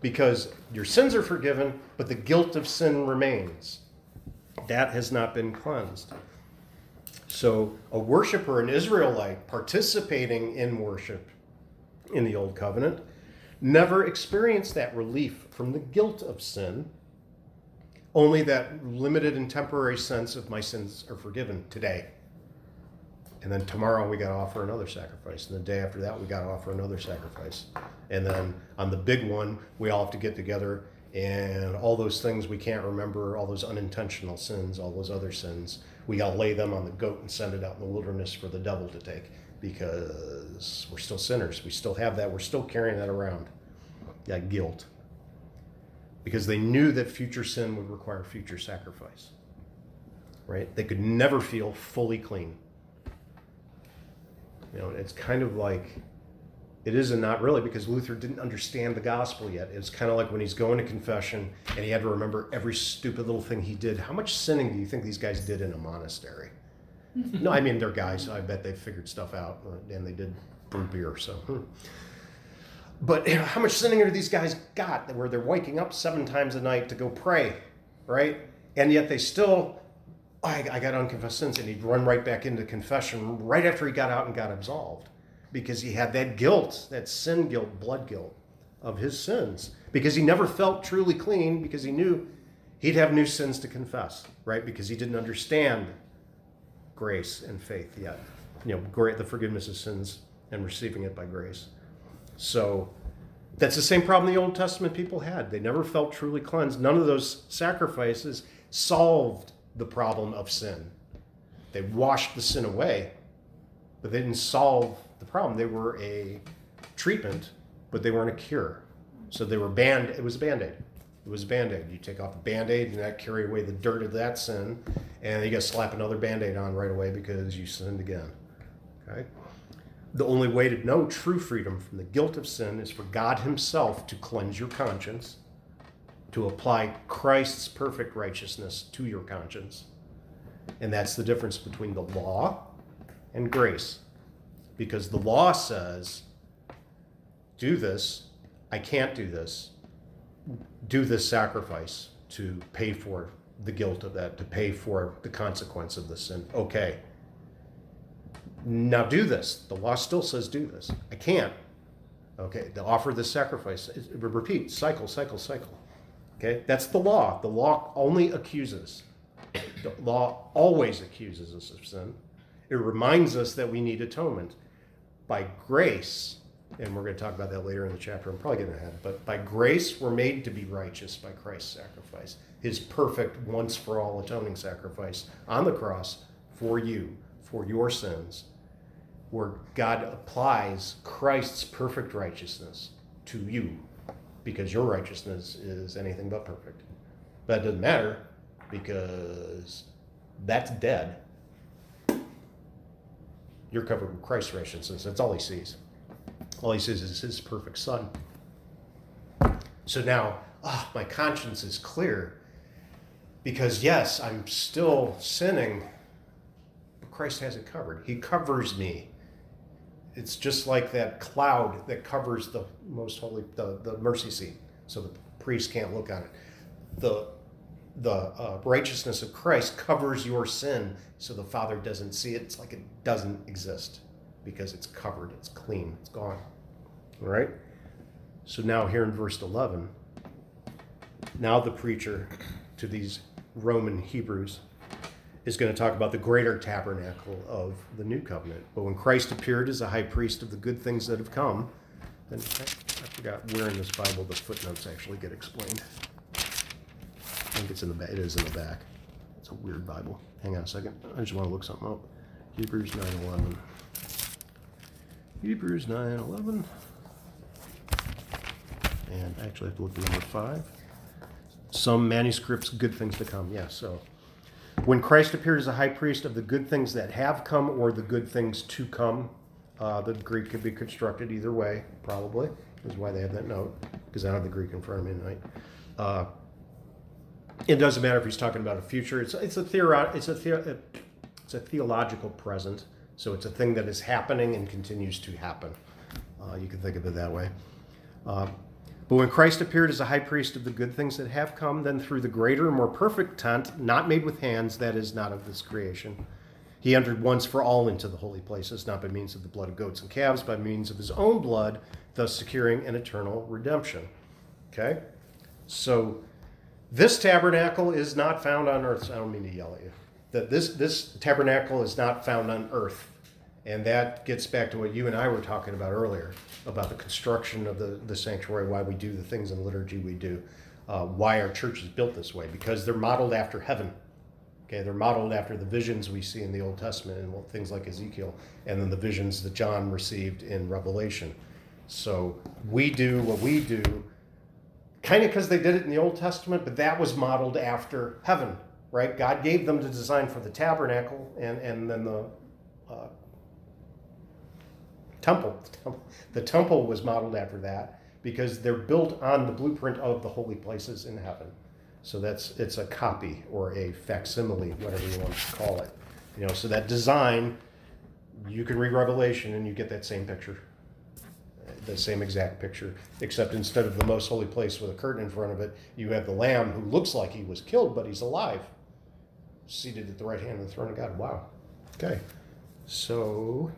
because your sins are forgiven, but the guilt of sin remains. That has not been cleansed. So, a worshiper, an Israelite participating in worship in the Old Covenant, never experienced that relief from the guilt of sin, only that limited and temporary sense of my sins are forgiven today. And then tomorrow we got to offer another sacrifice. And the day after that, we got to offer another sacrifice. And then on the big one, we all have to get together and all those things we can't remember, all those unintentional sins, all those other sins, we got to lay them on the goat and send it out in the wilderness for the devil to take because we're still sinners. We still have that. We're still carrying that around, that guilt. Because they knew that future sin would require future sacrifice. Right? They could never feel fully clean. You know, it's kind of like it is and not really because Luther didn't understand the gospel yet. It's kind of like when he's going to confession and he had to remember every stupid little thing he did. How much sinning do you think these guys did in a monastery? no, I mean they're guys. I bet they figured stuff out and they did brew beer. So, hmm. but you know, how much sinning are these guys got? Where they're waking up seven times a night to go pray, right? And yet they still I, I got unconfessed sins, and he'd run right back into confession right after he got out and got absolved because he had that guilt, that sin guilt, blood guilt of his sins because he never felt truly clean because he knew he'd have new sins to confess, right? Because he didn't understand grace and faith yet. You know, great the forgiveness of sins and receiving it by grace. So that's the same problem the Old Testament people had. They never felt truly cleansed. None of those sacrifices solved the problem of sin. They washed the sin away, but they didn't solve the problem. They were a treatment, but they weren't a cure. So they were band. It was a band aid. It was a band aid. You take off the band aid and that carry away the dirt of that sin, and you got to slap another band aid on right away because you sinned again. Okay. The only way to know true freedom from the guilt of sin is for God Himself to cleanse your conscience to apply Christ's perfect righteousness to your conscience. And that's the difference between the law and grace. Because the law says, do this, I can't do this, do this sacrifice to pay for the guilt of that, to pay for the consequence of the sin. Okay. Now do this. The law still says do this. I can't. Okay, to offer this sacrifice. Repeat, cycle, cycle, cycle. Okay, that's the law. The law only accuses. The law always accuses us of sin. It reminds us that we need atonement. By grace, and we're going to talk about that later in the chapter, I'm probably getting ahead, but by grace, we're made to be righteous by Christ's sacrifice, his perfect, once for all atoning sacrifice on the cross for you, for your sins, where God applies Christ's perfect righteousness to you because your righteousness is anything but perfect. But it doesn't matter because that's dead. You're covered with Christ's righteousness. That's all he sees. All he sees is his perfect son. So now, oh, my conscience is clear because, yes, I'm still sinning, but Christ has it covered. He covers me it's just like that cloud that covers the most holy the, the mercy seat so the priest can't look on it the the uh, righteousness of christ covers your sin so the father doesn't see it it's like it doesn't exist because it's covered it's clean it's gone all right so now here in verse 11 now the preacher to these roman hebrews is going to talk about the greater tabernacle of the new covenant. But when Christ appeared as a high priest of the good things that have come, then I, I forgot where in this Bible the footnotes actually get explained. I think it's in the back. It is in the back. It's a weird Bible. Hang on a second. I just want to look something up. Hebrews 9:11. Hebrews 9:11. And I actually have to look at number five. Some manuscripts, good things to come. Yeah, so when Christ appeared as a high priest of the good things that have come or the good things to come, uh, the Greek could be constructed either way, probably, is why they have that note, because I don't have the Greek in front of me tonight. Uh, it doesn't matter if he's talking about a future. It's, it's, a, theoro- it's, a, the- it's a theological present, So it's a thing that is happening and continues to happen. Uh, you can think of it that way. Uh, but when Christ appeared as a high priest of the good things that have come, then through the greater and more perfect tent, not made with hands, that is not of this creation, he entered once for all into the holy places, not by means of the blood of goats and calves, by means of his own blood, thus securing an eternal redemption. Okay? So this tabernacle is not found on earth. I don't mean to yell at you. That this this tabernacle is not found on earth. And that gets back to what you and I were talking about earlier about the construction of the, the sanctuary, why we do the things in liturgy we do, uh, why our church is built this way, because they're modeled after heaven. Okay, they're modeled after the visions we see in the Old Testament and things like Ezekiel, and then the visions that John received in Revelation. So we do what we do, kind of because they did it in the Old Testament, but that was modeled after heaven, right? God gave them the design for the tabernacle and, and then the uh, temple. The temple was modeled after that because they're built on the blueprint of the holy places in heaven. So that's it's a copy or a facsimile, whatever you want to call it. You know, so that design, you can read Revelation and you get that same picture, the same exact picture, except instead of the most holy place with a curtain in front of it, you have the Lamb who looks like he was killed, but he's alive, seated at the right hand of the throne of God. Wow. Okay, so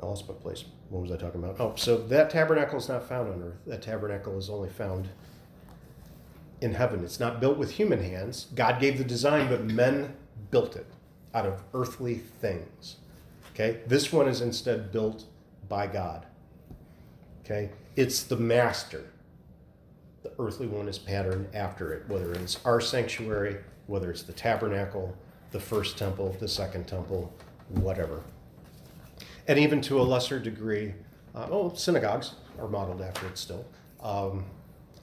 I lost my place. What was I talking about? Oh, so that tabernacle is not found on earth. That tabernacle is only found in heaven. It's not built with human hands. God gave the design, but men built it out of earthly things. Okay? This one is instead built by God. Okay? It's the master. The earthly one is patterned after it, whether it's our sanctuary, whether it's the tabernacle, the first temple, the second temple, whatever. And even to a lesser degree, uh, oh, synagogues are modeled after it still. Um,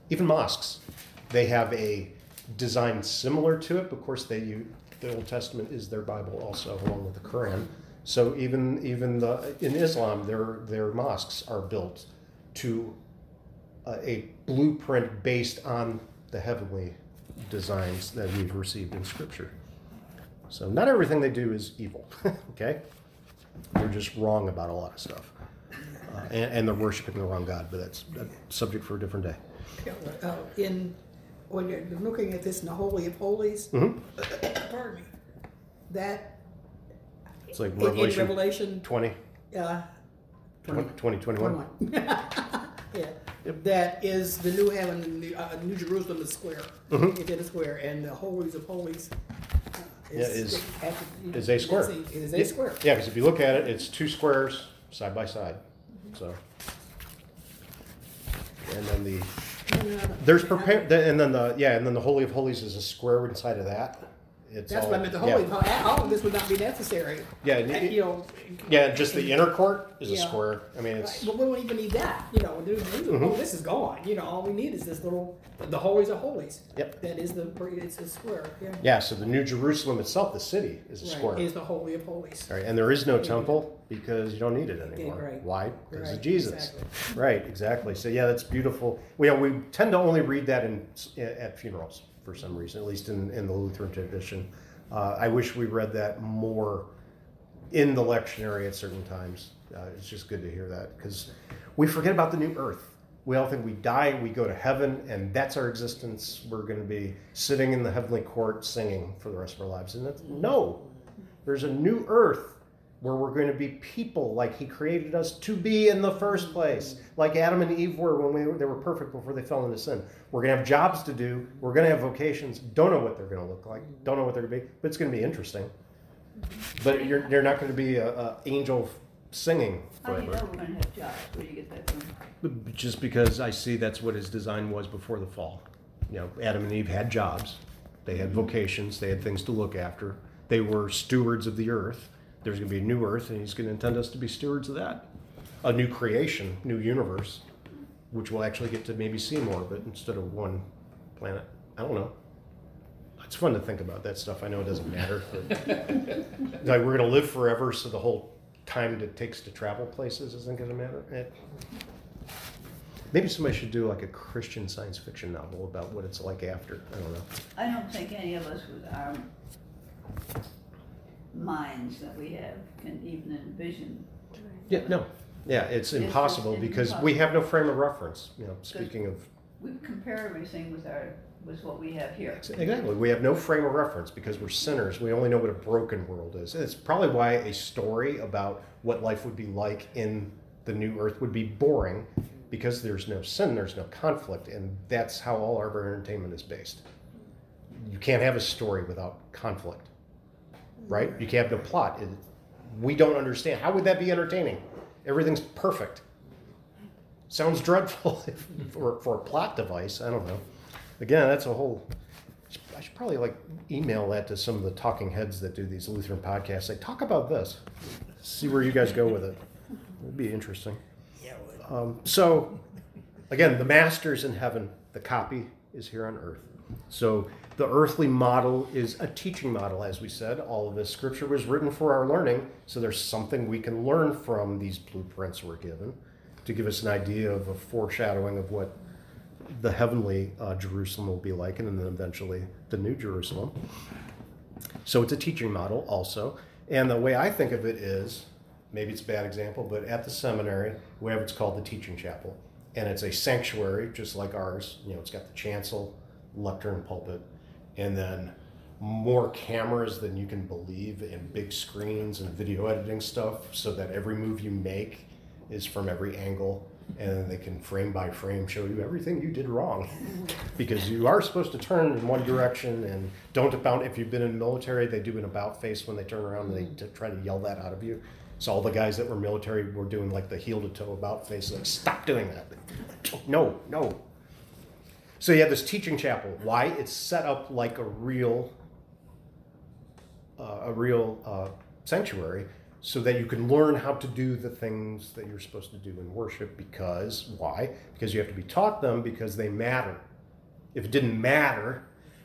even mosques they have a design similar to it. Of course, they use, the Old Testament is their Bible also, along with the Quran. So even even the in Islam, their their mosques are built to a, a blueprint based on the heavenly designs that we've received in Scripture. So not everything they do is evil. okay, they're just wrong about a lot of stuff, uh, and, and, they're worshiping the wrong God. But that's a subject for a different day. Uh, in when you're looking at this in the Holy of Holies, Mhm. pardon me, that It's like in, in Revelation Revelation 20, uh, 20, 20, 21. 21. yeah. That is the new heaven, and the, uh, New Jerusalem is square. Mhm. It's in a square, and the holies of holies uh, Yeah, is- at is a square. It is a square. Yeah, because if you look at it, it's two squares side by side. So. And then the, there's prepared, and then the, yeah, and then the Holy of Holies is a square inside of that. It's That's all- what I meant. The yeah. holy, all of this would not be necessary. Yeah, you know. yeah, just the inner court is a Yeah. square. I mean, Right, it's, But we don't even need that, you know, dude, dude, Mhm. oh, this is gone, you know, all we need is this little, the holies of holies. Yep. That is the, it's a square, yeah. yeah, so the New Jerusalem itself, the city, is a Right, square. Is the holy of holies. Right, and there is no temple because you don't need it anymore. right. Why? Because of Jesus. exactly. Right, exactly. So yeah, that's beautiful. We, we tend to only read that in at funerals for some reason, at least in, in the Lutheran tradition. Uh, I wish we read that more in the lectionary at certain times. Uh, it's just good to hear that because we forget about the new earth. We all think we die, we go to heaven, and that's our existence. We're going to be sitting in the heavenly court singing for the rest of our lives. And that's, no, there's a new earth where we're going to be people like he created us to be in the first mm-hmm. place. Like adam and eve were when we were, they were perfect before they fell into sin. We're going to have jobs to do. We're going to have vocations. Don't know what they're going to look like. Mm-hmm. Don't know what they're going to be but it's going to be interesting. Mm-hmm. But you're, you're not going to be a, a angel singing How do you forever. know we're gonna have jobs? Where do you get that from? just because i see that's what his design was before the fall. You know adam and eve had jobs. They had vocations. They had things to look after. They were stewards of the earth there's going to be a new earth and he's going to intend us to be stewards of that. A new creation new universe which we'll actually get to maybe see more of it instead of one planet. I don't know. It's fun to think about that stuff. I know it doesn't matter like we're going to live forever so the whole time it takes to travel places isn't going to matter. It, maybe somebody should do like a christian science fiction novel about what it's like after. I don't know. I don't think any of us would, um, minds that we have can even envision. Yeah, no. Yeah, it's It's impossible just because we have no frame of reference. You know, speaking of We compare everything with our, with what we have here. Exactly. We have no frame of reference because we're sinners. We only know what a broken world is. And it's probably why a story about what life would be like in the new earth would be boring because there's no sin, there's no conflict, and that's how all our entertainment is based. You can't have a story without conflict, right? You can't have no plot. It, we don't understand. How would that be entertaining? Everything's perfect. Sounds dreadful for, for a plot device. I don't know. Again, that's a whole. I should probably like email that to some of the talking heads that do these Lutheran podcasts. Like, talk about this. See where you guys go with it. It'd be interesting. Yeah, Um, so, again, the master's in heaven. The copy is here on earth. So the earthly model is a teaching model, as we said. All of this scripture was written for our learning. So there's something we can learn from these blueprints we're given to give us an idea of a foreshadowing of what the heavenly uh, Jerusalem will be like, and then eventually the new Jerusalem. So it's a teaching model also. And the way I think of it is maybe it's a bad example, but at the seminary, we have what's called the teaching chapel. And it's a sanctuary, just like ours. You know, it's got the chancel, lectern, pulpit, and then more cameras than you can believe, and big screens and video editing stuff, so that every move you make is from every angle. And then they can frame by frame show you everything you did wrong. because you are supposed to turn in one direction and don't about, if you've been in the military, they do an about face when they turn around and they try to yell that out of you. So all the guys that were military were doing like the heel to toe about face, like stop doing that. No, no. So you have this teaching chapel. Why? It's set up like a real, uh, a real uh, sanctuary, so that you can learn how to do the things that you're supposed to do in worship. Because why? Because you have to be taught them because they matter. If it didn't matter,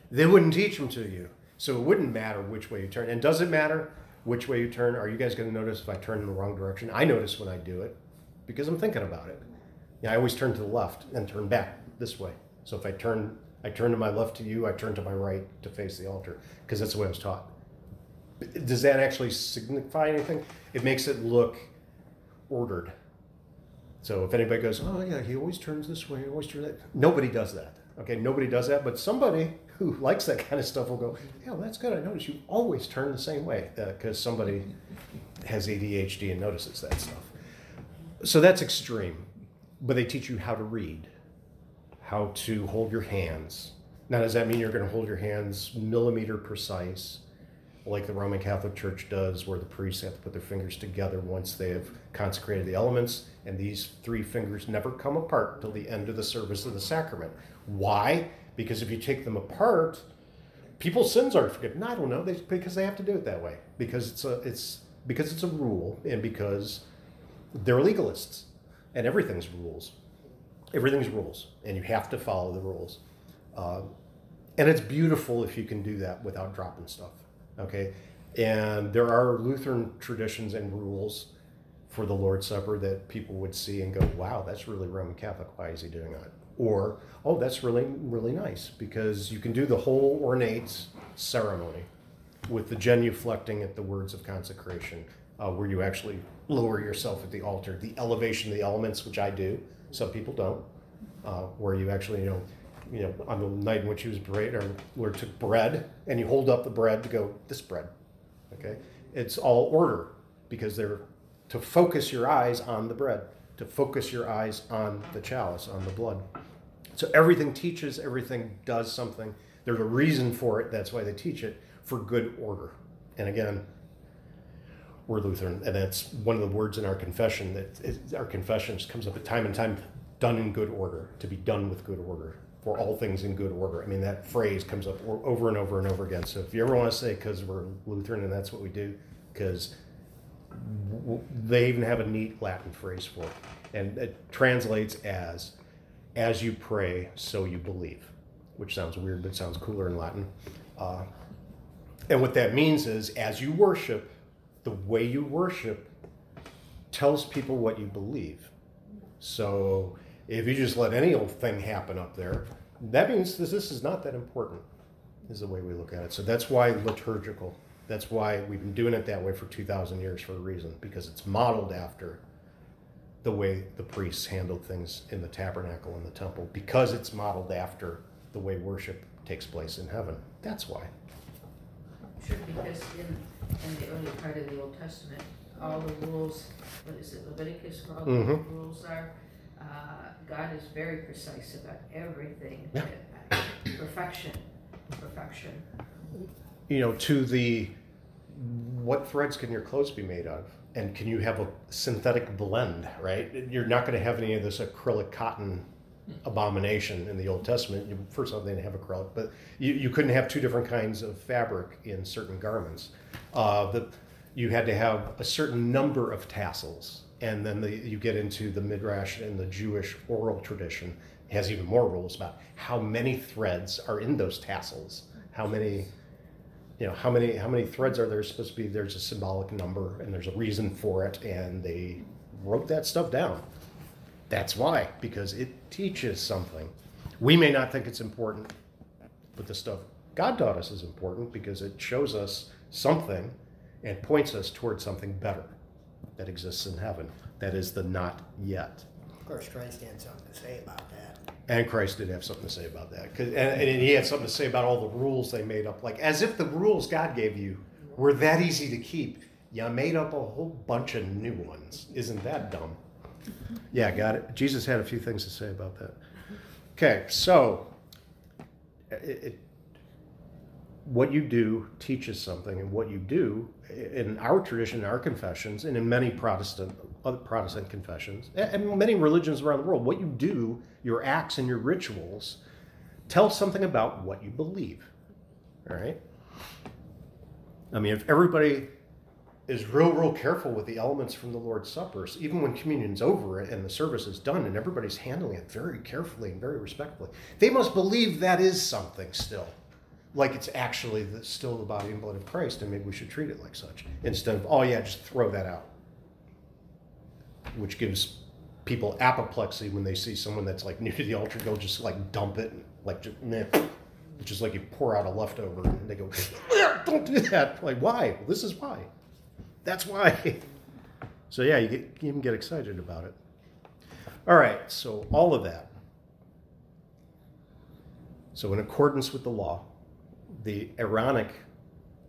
they wouldn't teach them to you. So it wouldn't matter which way you turn. And does it matter which way you turn? Are you guys going to notice if I turn in the wrong direction? I notice when I do it because I'm thinking about it. I always turn to the left and turn back this way. So if I turn, I turn to my left to you, I turn to my right to face the altar because that's the way I was taught. Does that actually signify anything? It makes it look ordered. So if anybody goes, oh yeah, he always turns this way, he always turns that. Nobody does that. Okay, nobody does that. But somebody who likes that kind of stuff will go, yeah, well, that's good. I notice you always turn the same way uh, because somebody has ADHD and notices that stuff. So that's extreme. But they teach you how to read, how to hold your hands. Now, does that mean you're going to hold your hands millimeter precise? like the Roman Catholic Church does, where the priests have to put their fingers together once they have consecrated the elements, and these three fingers never come apart till the end of the service of the sacrament. Why? Because if you take them apart, people's sins aren't forgiven. I don't know. They, because they have to do it that way. Because it's a it's because it's a rule, and because they're legalists, and everything's rules. Everything's rules, and you have to follow the rules. Uh, and it's beautiful if you can do that without dropping stuff okay? And there are lutheran traditions and rules for the lord's supper that people would see and go wow that's really roman catholic. Why is he doing that? Or oh that's really really nice because you can do the whole ornate ceremony with the genuflecting at the words of consecration uh, where you actually lower yourself at the altar. The elevation of the elements which i do some people don't uh, where you actually you know you know, on the night in which he was betrayed, our Lord took bread and you hold up the bread to go, this bread. Okay? It's all order because they're to focus your eyes on the bread, to focus your eyes on the chalice, on the blood. So everything teaches, everything does something. There's a reason for it. That's why they teach it for good order. And again, we're Lutheran, and that's one of the words in our confession that is, our confession comes up at time and time done in good order, to be done with good order for all things in good order. I mean, that phrase comes up over and over and over again. So if you ever want to say, because we're Lutheran and that's what we do, because w- they even have a neat Latin phrase for it. And it translates as, as you pray, so you believe, which sounds weird, but sounds cooler in Latin. Uh, and what that means is, as you worship, the way you worship tells people what you believe. So if you just let any old thing happen up there, that means this, this is not that important, is the way we look at it. So that's why liturgical. That's why we've been doing it that way for 2,000 years for a reason, because it's modeled after the way the priests handled things in the tabernacle and the temple, because it's modeled after the way worship takes place in heaven. That's why. In the early part of the Old Testament, all the rules, what is it, Leviticus, where all the Mhm. rules are, uh, God is very precise about everything. Yeah. Perfection, perfection. You know, to the what threads can your clothes be made of? And can you have a synthetic blend, right? You're not going to have any of this acrylic cotton abomination in the Old Testament. You, first off, they didn't have acrylic, but you, you couldn't have two different kinds of fabric in certain garments. Uh, the, you had to have a certain number of tassels. And then the, you get into the Midrash and the Jewish oral tradition it has even more rules about how many threads are in those tassels. How many, you know, how many how many threads are there supposed to be? There's a symbolic number and there's a reason for it, and they wrote that stuff down. That's why, because it teaches something. We may not think it's important, but the stuff God taught us is important because it shows us something and points us towards something better that exists in heaven. That is the not yet. Of course, Christ had something to say about that. And Christ did have something to say about that. and, and he had something to say about all the rules they made up. Like, as if the rules God gave you were that easy to keep. You made up a whole bunch of new ones. Isn't that dumb? Yeah, got it. Jesus had a few things to say about that. Okay, so it, it, what you do teaches something, and what you do in our tradition, in our confessions, and in many Protestant other Protestant confessions, and many religions around the world, what you do, your acts and your rituals, tell something about what you believe. All right. I mean, if everybody is real, real careful with the elements from the Lord's Suppers, even when communion's over and the service is done, and everybody's handling it very carefully and very respectfully, they must believe that is something still like it's actually the, still the body and blood of Christ, and maybe we should treat it like such instead of oh yeah, just throw that out, which gives people apoplexy when they see someone that's like new to the altar. They'll just like dump it, and, like just, meh. Just like you pour out a leftover, and they go, "Don't do that." Like why? Well, this is why. That's why. So yeah, you, get, you even get excited about it. All right, so all of that. So in accordance with the law, the Aaronic,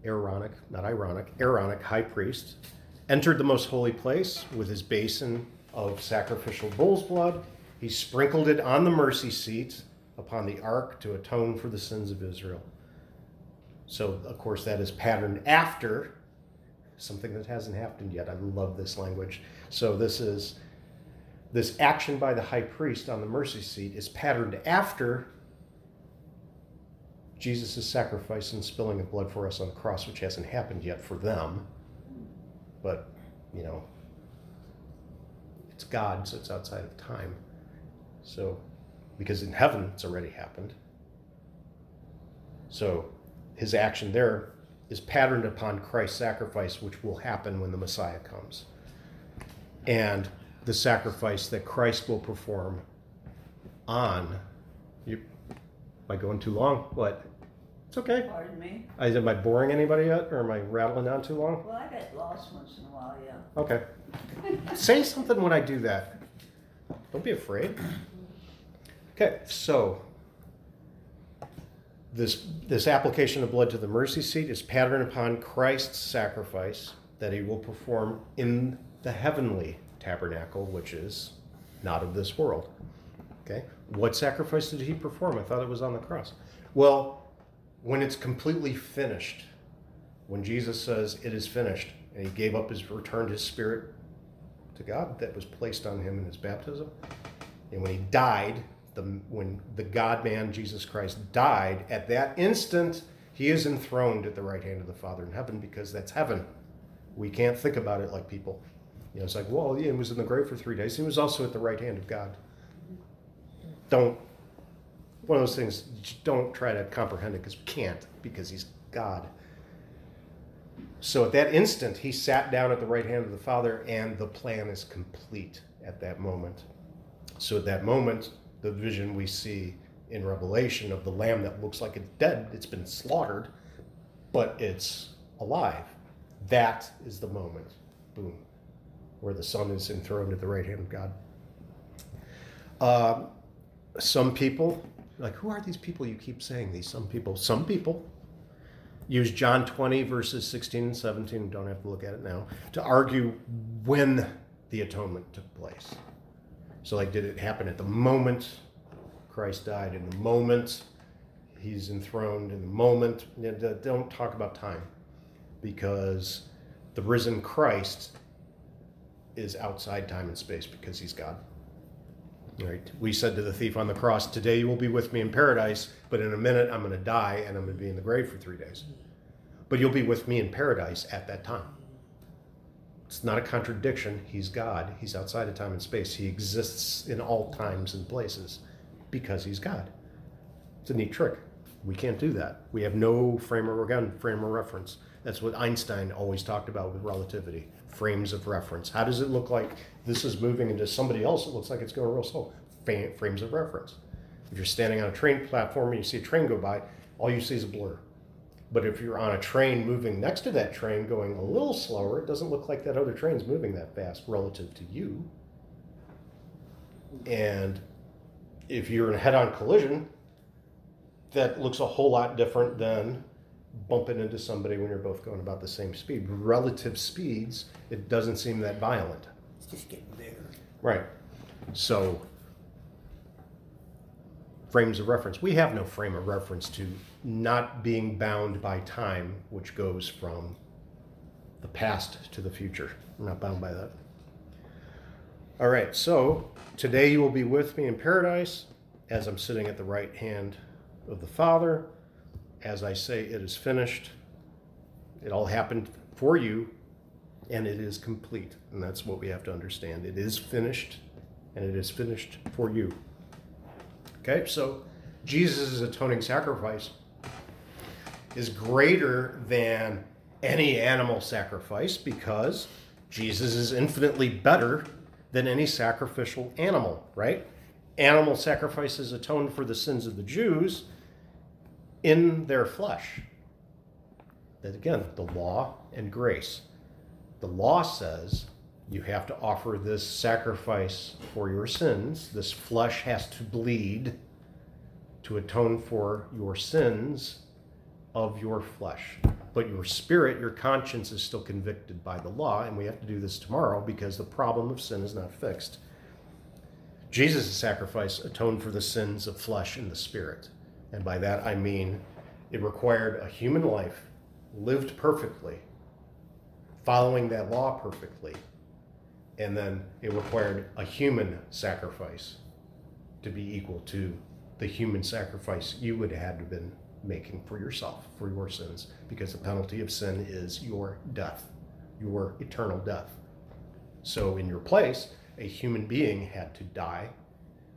Aaronic, not ironic, Aaronic high priest entered the most holy place with his basin of sacrificial bull's blood. He sprinkled it on the mercy seat upon the ark to atone for the sins of Israel. So, of course, that is patterned after something that hasn't happened yet. I love this language. So, this is this action by the high priest on the mercy seat is patterned after Jesus' sacrifice and spilling of blood for us on the cross, which hasn't happened yet for them. But, you know, it's God, so it's outside of time. So, because in heaven it's already happened. So, his action there is patterned upon Christ's sacrifice, which will happen when the Messiah comes. And the sacrifice that Christ will perform on. You, am I going too long? What? It's okay. Pardon me? I, am I boring anybody yet, or am I rattling on too long? Well, I get lost once in a while, yeah. Okay. Say something when I do that. Don't be afraid. Okay, so this this application of blood to the mercy seat is patterned upon Christ's sacrifice that he will perform in the heavenly tabernacle, which is not of this world. Okay? What sacrifice did he perform? I thought it was on the cross. Well, when it's completely finished, when Jesus says it is finished, and he gave up his returned his spirit to God that was placed on him in his baptism, and when he died, the when the God man Jesus Christ died, at that instant he is enthroned at the right hand of the Father in heaven because that's heaven. We can't think about it like people. You know, it's like, well, yeah, he was in the grave for three days. He was also at the right hand of God. Don't one of those things. Don't try to comprehend it because we can't because he's God. So at that instant, he sat down at the right hand of the Father, and the plan is complete at that moment. So at that moment, the vision we see in Revelation of the lamb that looks like it's dead, it's been slaughtered, but it's alive. That is the moment, boom, where the Son is enthroned at the right hand of God. Um, some people, like, who are these people you keep saying these? Some people, some people use John 20, verses 16 and 17, don't have to look at it now, to argue when the atonement took place. So, like, did it happen at the moment Christ died, in the moment he's enthroned, in the moment? Don't talk about time because the risen Christ is outside time and space because he's God. Right? We said to the thief on the cross, Today you will be with me in paradise, but in a minute I'm going to die and I'm going to be in the grave for three days. But you'll be with me in paradise at that time. It's not a contradiction. He's God. He's outside of time and space. He exists in all times and places because he's God. It's a neat trick. We can't do that. We have no frame of again frame of reference. That's what Einstein always talked about with relativity. Frames of reference. How does it look like this is moving into somebody else? It looks like it's going real slow. Frames of reference. If you're standing on a train platform and you see a train go by, all you see is a blur. But if you're on a train moving next to that train going a little slower, it doesn't look like that other train's moving that fast relative to you. And if you're in a head on collision, that looks a whole lot different than bumping into somebody when you're both going about the same speed. Relative speeds, it doesn't seem that violent. It's just getting bigger. Right. So, frames of reference. We have no frame of reference to not being bound by time, which goes from the past to the future. I'm not bound by that. All right, so today you will be with me in paradise as I'm sitting at the right hand of the Father. As I say, it is finished. It all happened for you, and it is complete. And that's what we have to understand. It is finished, and it is finished for you. Okay, so Jesus' atoning sacrifice is greater than any animal sacrifice because Jesus is infinitely better than any sacrificial animal, right? Animal sacrifices atoned for the sins of the Jews in their flesh. That again, the law and grace. The law says you have to offer this sacrifice for your sins. This flesh has to bleed to atone for your sins of your flesh. But your spirit, your conscience is still convicted by the law, and we have to do this tomorrow because the problem of sin is not fixed. Jesus' sacrifice atoned for the sins of flesh and the spirit. And by that I mean it required a human life lived perfectly, following that law perfectly, and then it required a human sacrifice to be equal to the human sacrifice you would have had to been making for yourself for your sins because the penalty of sin is your death your eternal death. So in your place a human being had to die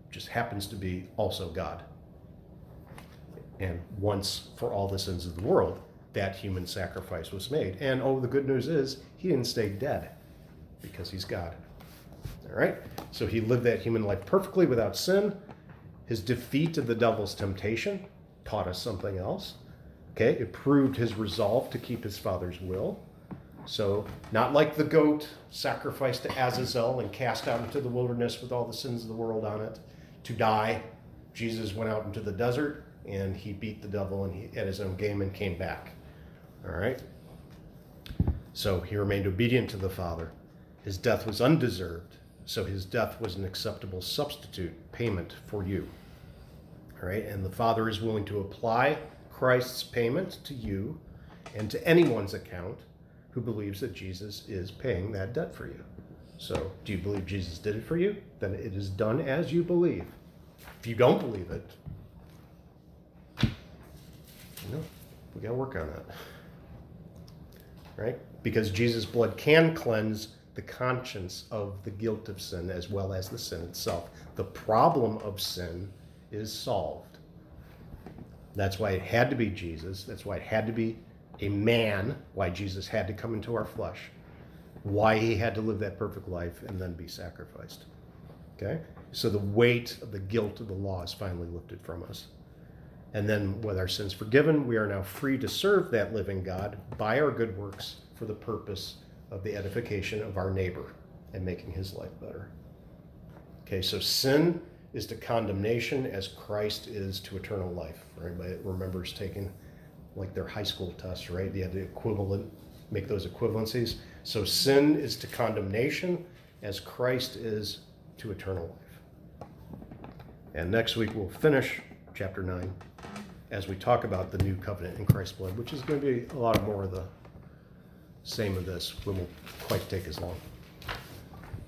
just happens to be also god. And once for all the sins of the world that human sacrifice was made. And oh the good news is he didn't stay dead because he's god. All right? So he lived that human life perfectly without sin. His defeat of the devil's temptation taught us something else. Okay, it proved his resolve to keep his father's will. So, not like the goat sacrificed to Azazel and cast out into the wilderness with all the sins of the world on it to die. Jesus went out into the desert and he beat the devil and he at his own game and came back. All right. So he remained obedient to the Father. His death was undeserved, so his death was an acceptable substitute payment for you. All right, and the Father is willing to apply Christ's payment to you and to anyone's account who believes that Jesus is paying that debt for you. So, do you believe Jesus did it for you? Then it is done as you believe. If you don't believe it, you know, we got to work on that. Right? Because Jesus' blood can cleanse the conscience of the guilt of sin as well as the sin itself. The problem of sin is solved. That's why it had to be Jesus. That's why it had to be a man, why Jesus had to come into our flesh, why he had to live that perfect life and then be sacrificed. Okay? So the weight of the guilt of the law is finally lifted from us. And then, with our sins forgiven, we are now free to serve that living God by our good works for the purpose of the edification of our neighbor and making his life better. Okay, so sin is to condemnation as Christ is to eternal life. For anybody that remembers taking like their high school test, right? They had the equivalent, make those equivalencies. So sin is to condemnation as Christ is to eternal life. And next week we'll finish chapter 9 as we talk about the new covenant in Christ's blood, which is going to be a lot more of the same of this. We won't quite take as long.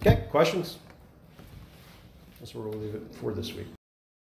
Okay, questions? That's where we'll leave it for this week.